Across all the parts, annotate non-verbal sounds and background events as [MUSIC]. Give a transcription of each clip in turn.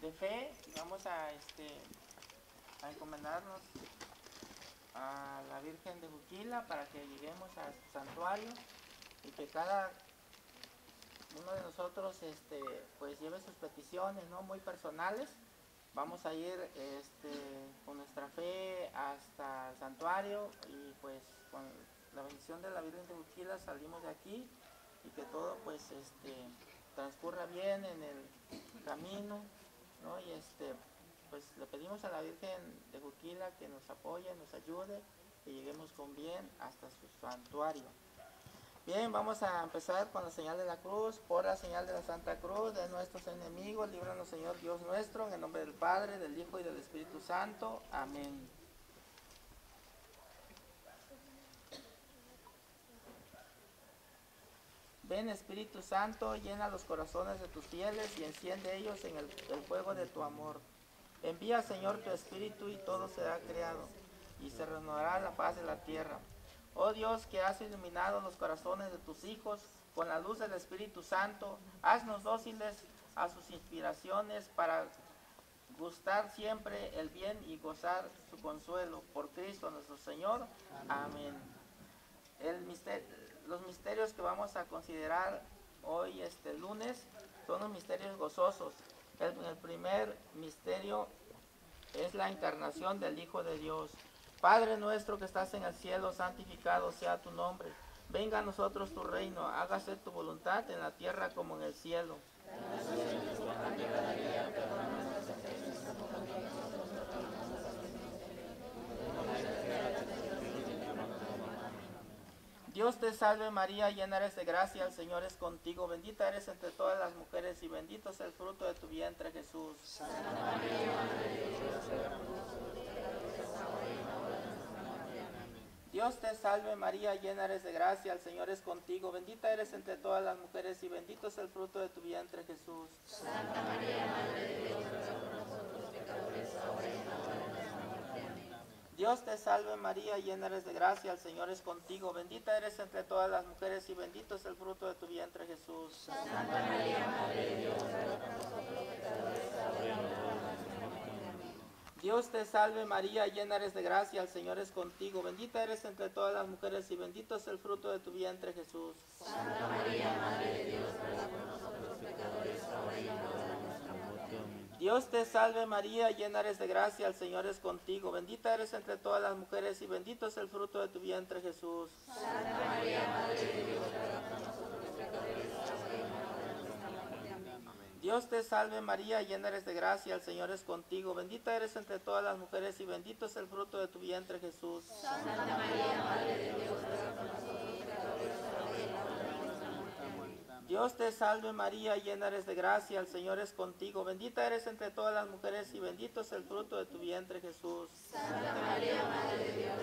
de fe y vamos a, este, a encomendarnos a la Virgen de Juquila para que lleguemos a su santuario y que cada uno de nosotros este, pues lleve sus peticiones ¿no? muy personales. Vamos a ir este, con nuestra fe hasta el santuario y pues con la bendición de la Virgen de Juquila salimos de aquí y que todo pues este, transcurra bien en el camino, ¿no? Y este, pues le pedimos a la Virgen de Juquila que nos apoye, nos ayude, que lleguemos con bien hasta su santuario. Bien, vamos a empezar con la señal de la cruz, por la señal de la Santa Cruz de nuestros enemigos, líbranos Señor Dios nuestro, en el nombre del Padre, del Hijo y del Espíritu Santo. Amén. Ven Espíritu Santo, llena los corazones de tus fieles y enciende ellos en el, fuego de tu amor. Envía Señor tu Espíritu y todo será creado y se renovará la paz de la tierra. Oh Dios que has iluminado los corazones de tus hijos con la luz del Espíritu Santo, haznos dóciles a sus inspiraciones para gustar siempre el bien y gozar su consuelo. Por Cristo nuestro Señor. Amén. El misterio, los misterios que vamos a considerar hoy, este lunes, son los misterios gozosos. El, primer misterio es la encarnación del Hijo de Dios. Padre nuestro que estás en el cielo, santificado sea tu nombre. Venga a nosotros tu reino, hágase tu voluntad en la tierra como en el cielo. Dios te salve María, llena eres de gracia, el Señor es contigo, bendita eres entre todas las mujeres y bendito es el fruto de tu vientre Jesús. Santa María, Madre de Dios, Dios te salve María, llena eres de gracia, el Señor es contigo, bendita eres entre todas las mujeres y bendito es el fruto de tu vientre Jesús. Santa María, Madre de Dios, ruega por nosotros pecadores, ahora en la hora de nuestra muerte. Amén. Dios te salve María, llena eres de gracia, el Señor es contigo, bendita eres entre todas las mujeres y bendito es el fruto de tu vientre Jesús. Santa María, Madre de Dios, nosotros pecadores, ahora. Dios te salve María, llena eres de gracia, el Señor es contigo, bendita eres entre todas las mujeres y bendito es el fruto de tu vientre Jesús. Santa María, Madre de Dios, ruega por nosotros pecadores, ahora y en la hora de nuestra muerte. Amén. Dios te salve María, llena eres de gracia, el Señor es contigo, bendita eres entre todas las mujeres y bendito es el fruto de tu vientre Jesús. Santa María, Madre de Dios. Dios te salve María, llena eres de gracia, el Señor es contigo, bendita eres entre todas las mujeres y bendito es el fruto de tu vientre Jesús. Santa María, Madre de Dios, nosotros pecadores, ahora y en la hora de nuestra muerte. Dios te salve María, llena eres de gracia, el Señor es contigo, bendita eres entre todas las mujeres y bendito es el fruto de tu vientre Jesús. Santa María, Madre de Dios,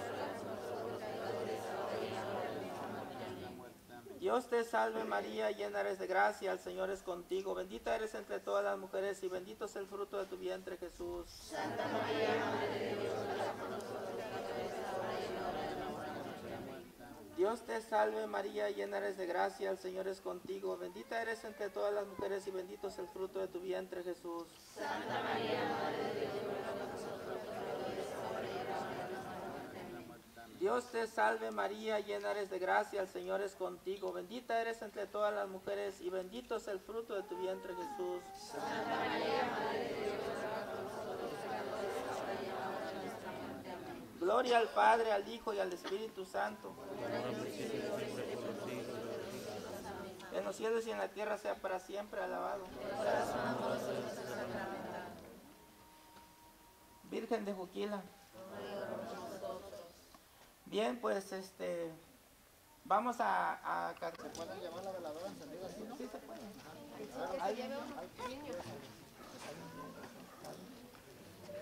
nosotros pecadores, ahora y la muerte. Dios te salve María, llena eres de gracia, el Señor es contigo, bendita eres entre todas las mujeres y bendito es el fruto de tu vientre Jesús. Santa María, Madre de Dios, por nosotros pecadores, ahora y en la hora de nuestra muerte. Amén. Dios te salve María, llena eres de gracia, el Señor es contigo, bendita eres entre todas las mujeres y bendito es el fruto de tu vientre Jesús. Santa María, Madre de Dios, ruega por nosotros pecadores, ahora y en la hora de nuestra muerte. Amén. Dios te salve María, llena eres de gracia, el Señor es contigo, bendita eres entre todas las mujeres y bendito es el fruto de tu vientre Jesús. Santa María, Madre de Dios, ruega por nosotros pecadores, ahora y en la hora de nuestra muerte. Amén. Gloria al Padre, al Hijo y al Espíritu Santo. En los cielos y en la tierra sea para siempre alabado. Virgen de Juquila. Bien, pues este vamos a, a ¿Se pueden llevar la veladora encendida así, no? Sí se puede. Se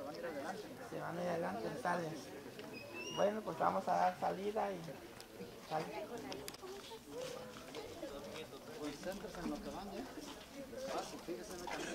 van a ir adelante. Se van a ir adelante, salen. Bueno, pues vamos a dar salida y Pues céntrese en lo que van. Despacio, fíjese en el camino.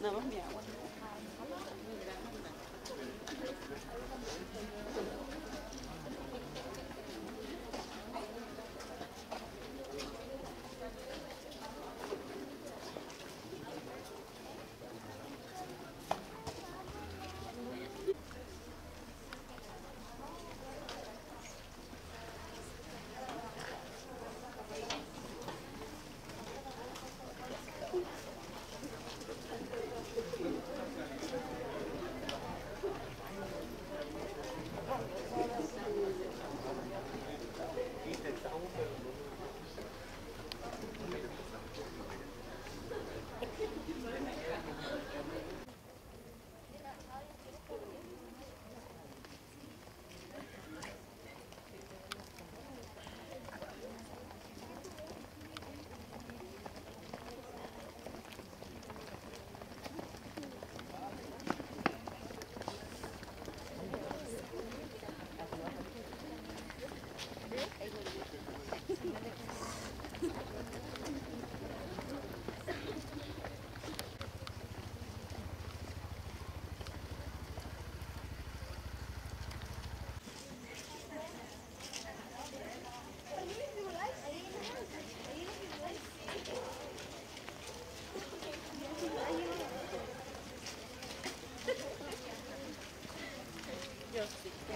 Sí, nada más mi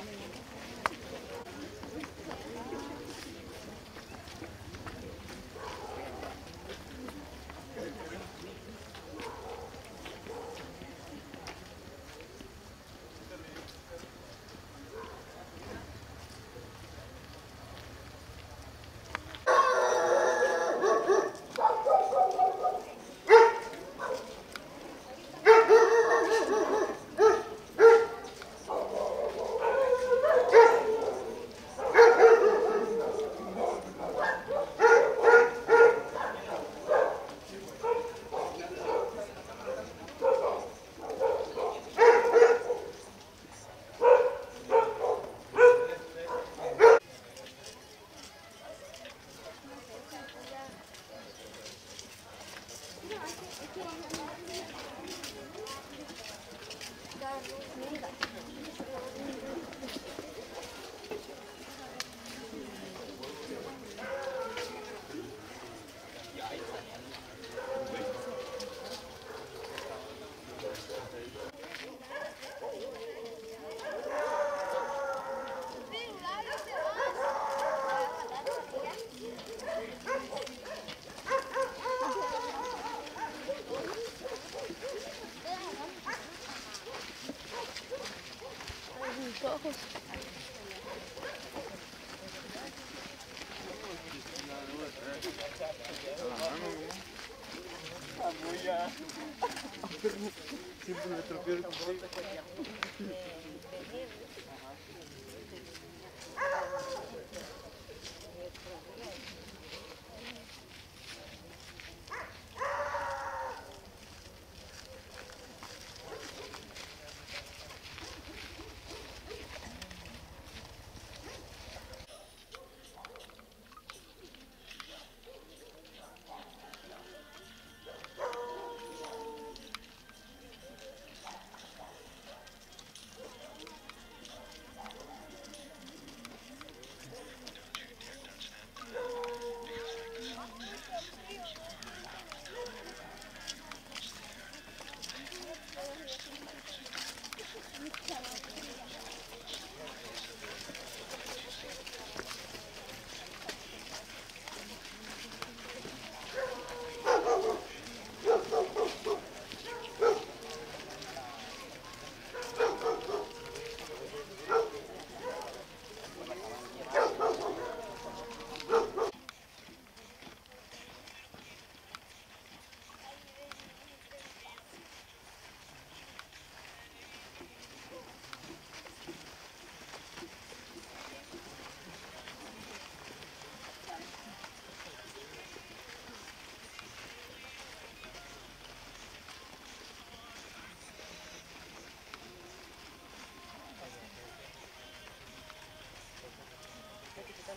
coming. metro pierdzi.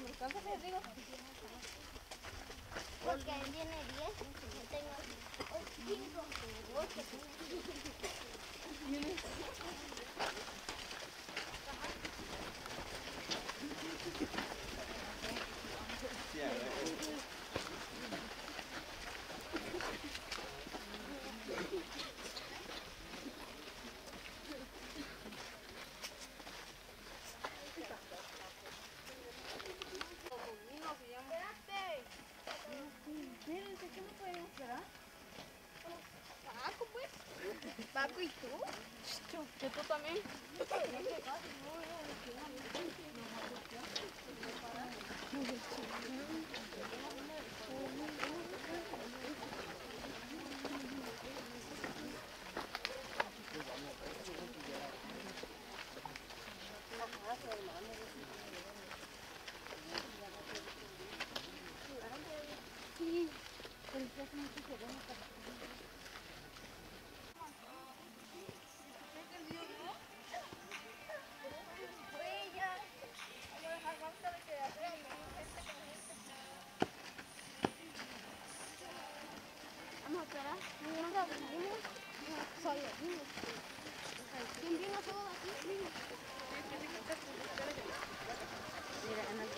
Les? Porque él tiene 10, yo tengo 5. Yeah. Mira, en las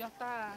yo hasta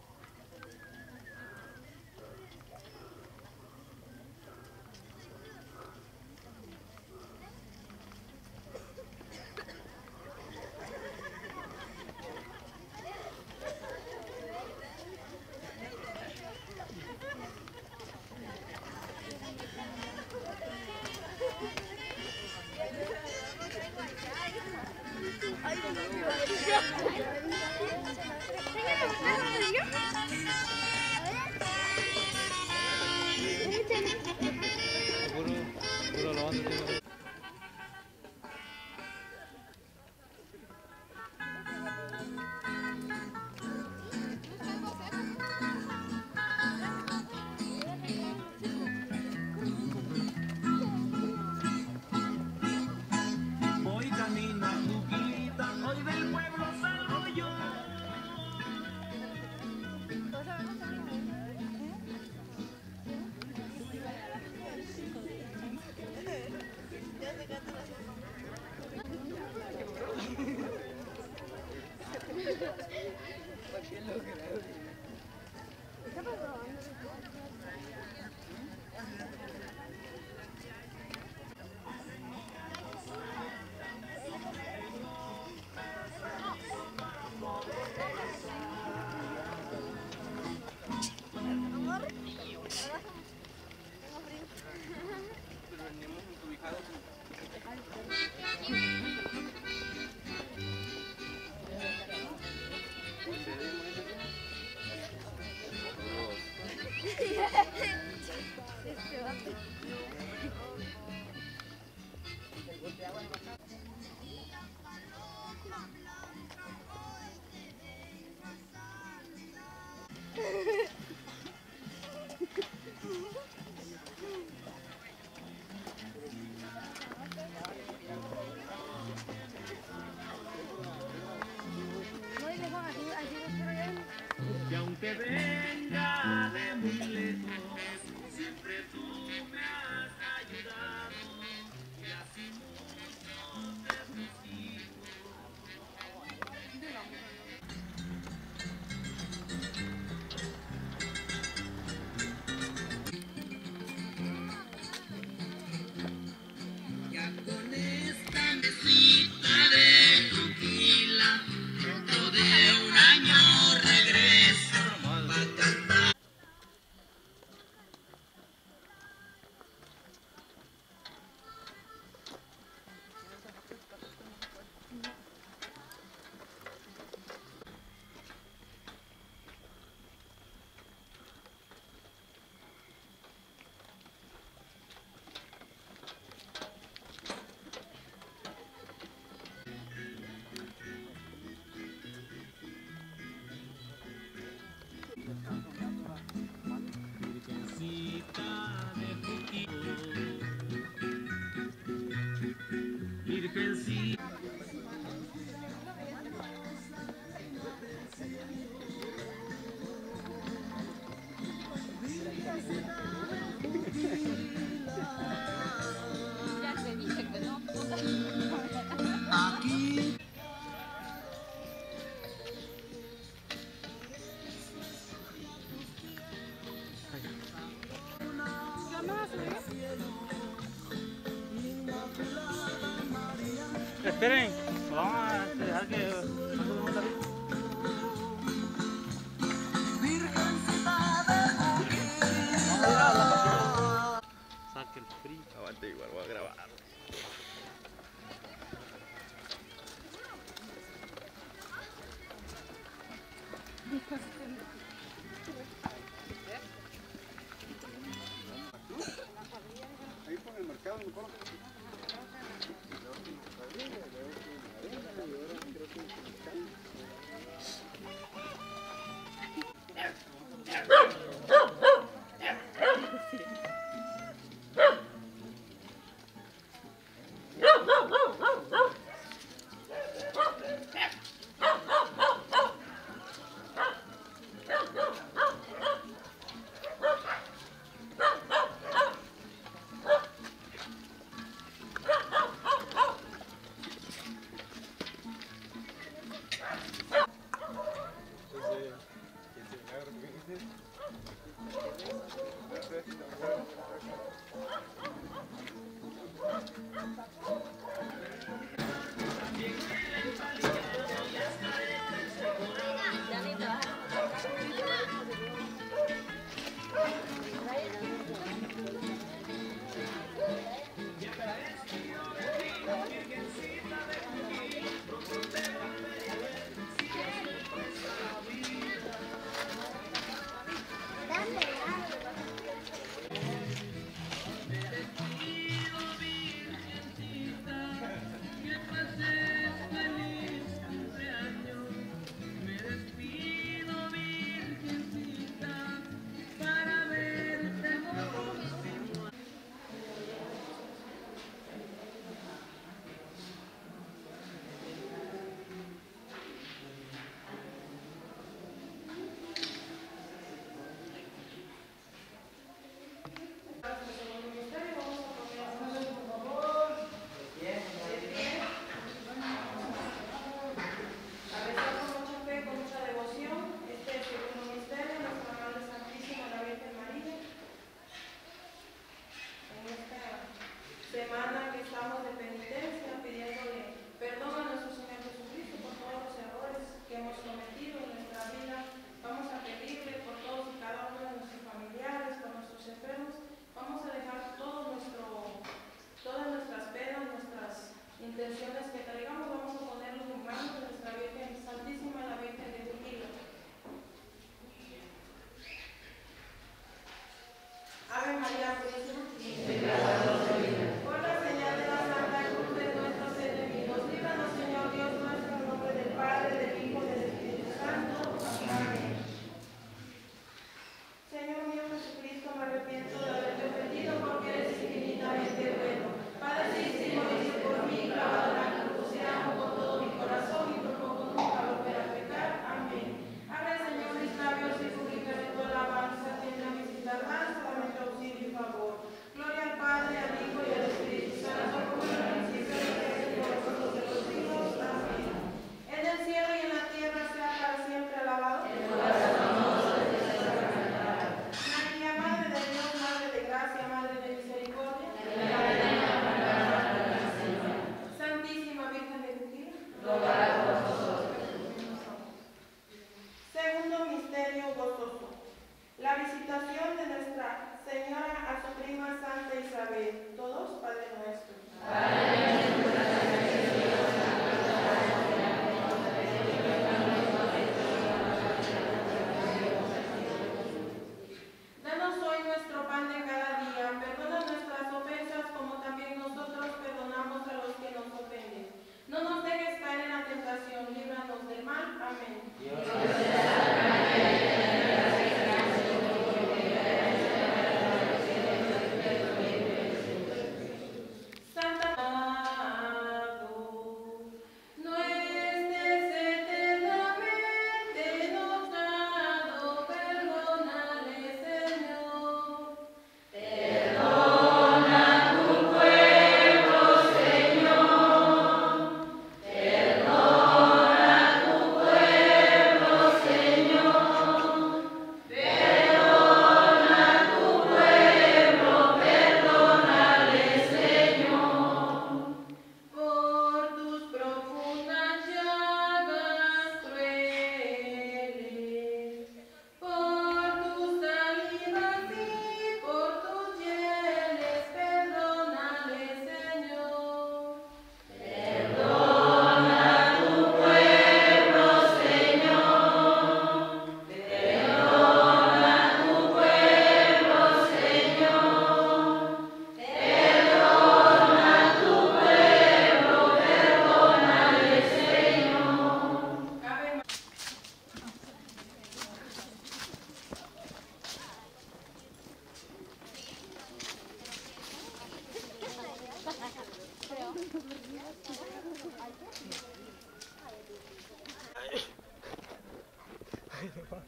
so far.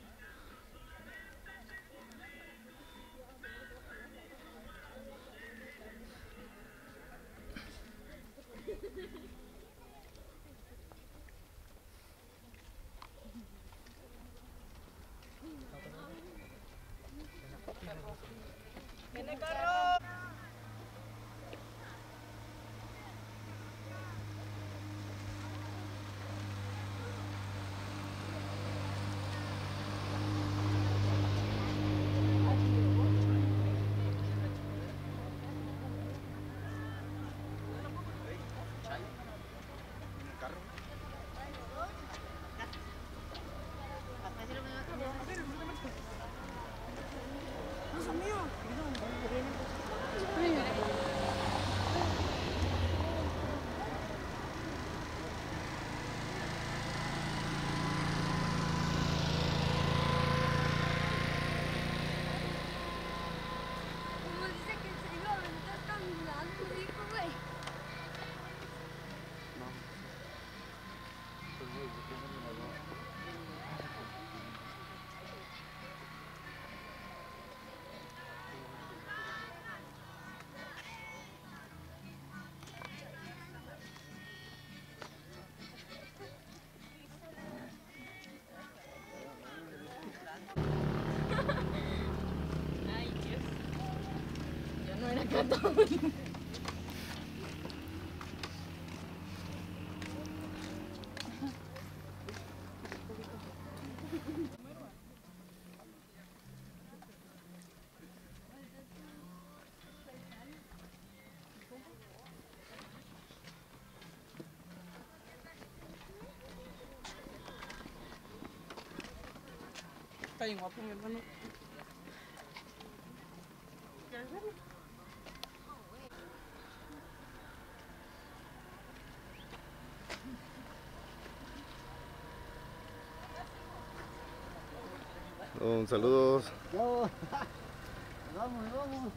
答应我，不问不弄。Un saludo. Vamos, vamos.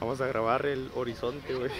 Vamos a grabar el horizonte, güey.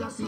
casi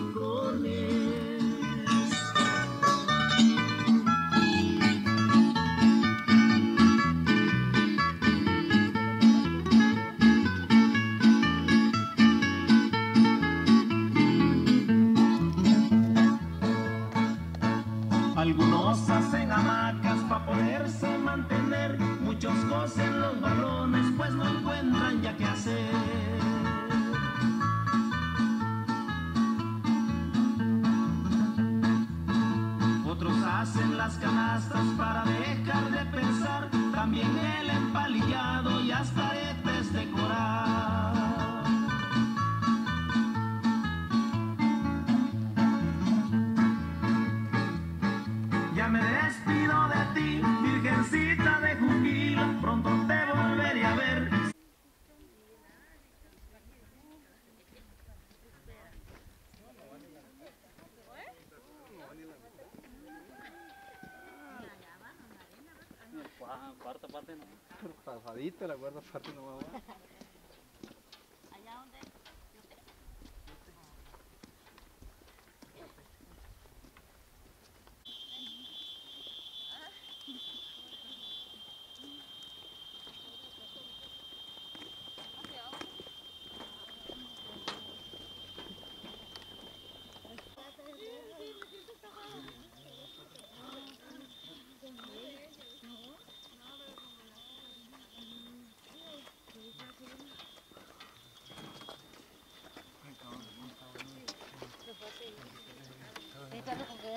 cuerdita, la cuerda aparte no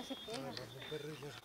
se pega.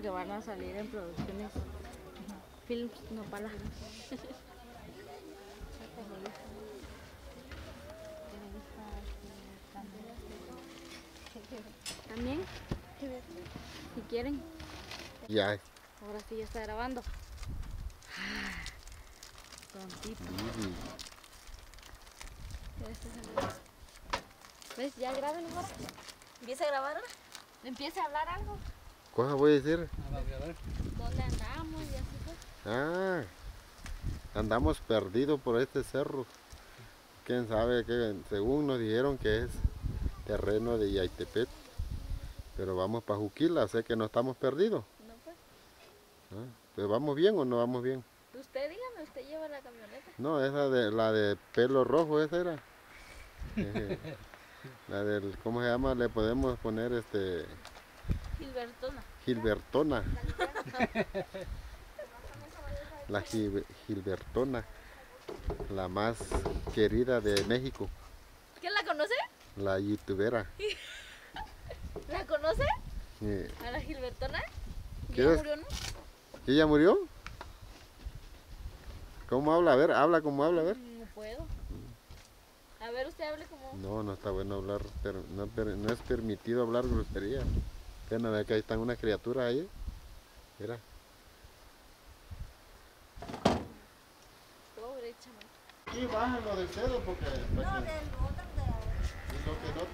Porque van a salir en producciones. Films Nopala. También, si quieren, Ya. ahora sí ya está grabando. Tontito. ¿Ves? Ya graben ahora. Empieza a grabar ahora. Empieza a hablar algo. ¿Cosa voy a decir? ¿Dónde andamos? Y así pues. Ah, andamos perdidos por este cerro. Quién sabe que según nos dijeron que es terreno de Yaitepet. Pero vamos para Juquila, sé que no estamos perdidos. No pues. Ah, ¿Pero vamos bien o no vamos bien? Usted dígame, usted lleva la camioneta. No, esa de la de pelo rojo, esa era. [LAUGHS] La del, ¿cómo se llama? Le podemos poner este Gilbertona. Gilbertona. [LAUGHS] La Gil- Gilbertona, la más querida de México, ¿Quién la conoce? la youtubera. [LAUGHS] ¿La conoce? Eh, ¿A la Gilbertona? ¿Ya ¿Quieres- murió, no? ¿que ¿Ella murió? ¿Cómo habla? A ver, habla como habla, a ver. No puedo. A ver, usted hable como... No, no está bueno hablar, pero no, no es permitido hablar grosería. Que ahí están unas criaturas ahí. Mira, Pobre chamaco. Sí, bájalo del cedo porque... No, del otro Y lo que no...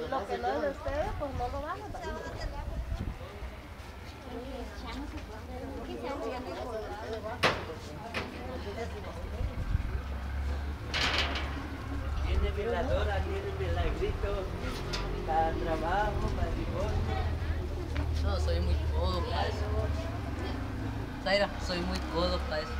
Lo, demás se queda. ustedes, pues no lo a Tiene veladora, tiene milagrito, para trabajo, para divorcio. No, soy muy codo para eso. Zaira, soy muy codo para eso.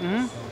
嗯。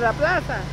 La plaza.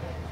Bye.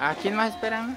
¿A quién más esperan?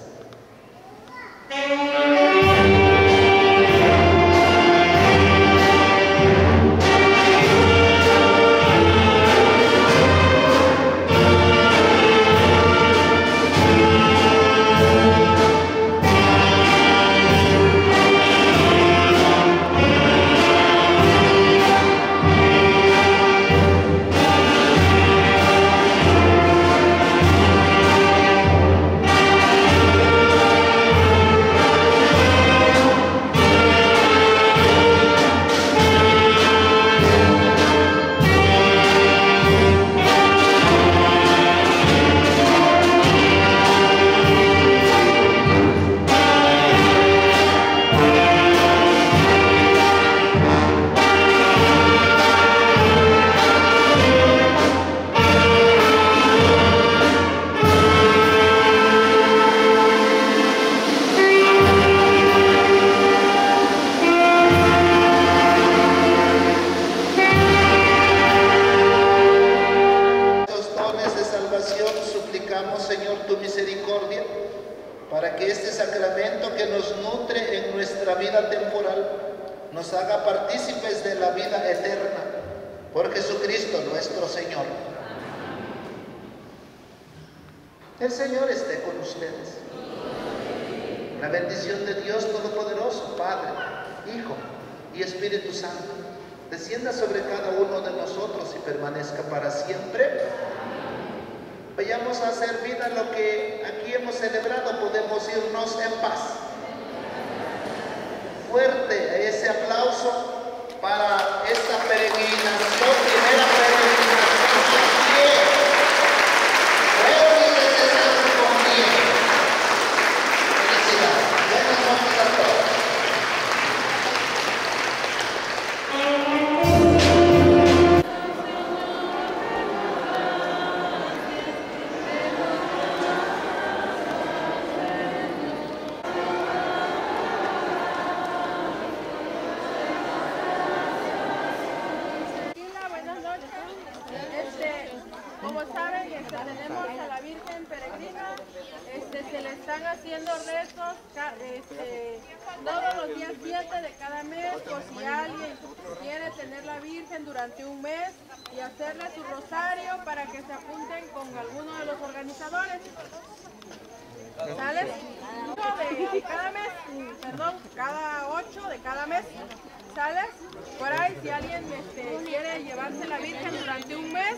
Peregrina. Este, se le están haciendo rezos este, todos los días 7 de cada mes por si alguien quiere tener la Virgen durante un mes y hacerle su rosario para que se apunten con alguno de los organizadores. ¿Sale? Uno de cada mes, perdón, cada ocho de cada mes. ¿Sale? Por ahí, si alguien este, quiere llevarse la Virgen durante un mes,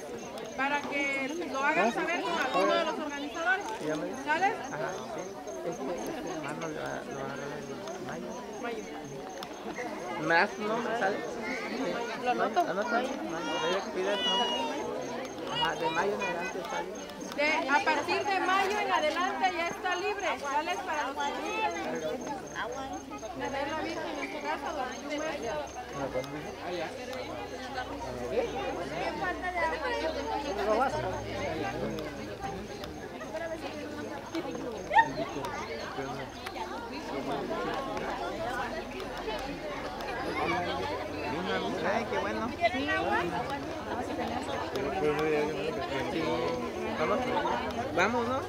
para que lo hagan saber con alguno de los organizadores. ¿Sale? Mayo. ¿Me das tu nombre, sale? Lo anoto. Anota. Mayo. Escribir tu nombre. Ajá, de mayo en adelante sale. De- a partir de mayo en adelante ya está libre. ¿Sale? Para los quieren tener la Virgen en su casa durante un mes. ¿Qué falta de agua? Ay, qué bueno. ¿Quieren agua? Sí. Vamos, vamos, ¿no? Ah,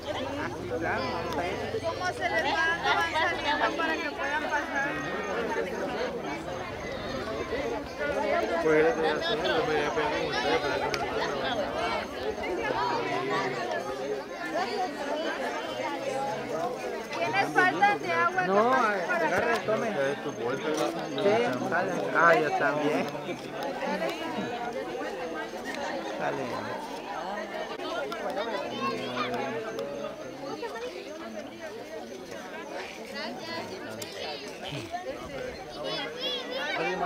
sí, claro, vamos a ir. ¿Cómo se les va? van saliendo para que puedan pasar? ¿Tienes falta de agua No, agarre, tome. Sí, sale. Ah, ya también. Sale.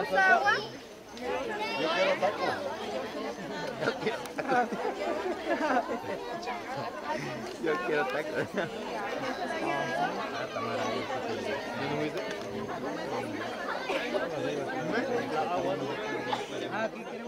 ¿Queremos agua? Yo quiero. Yo ah, quiero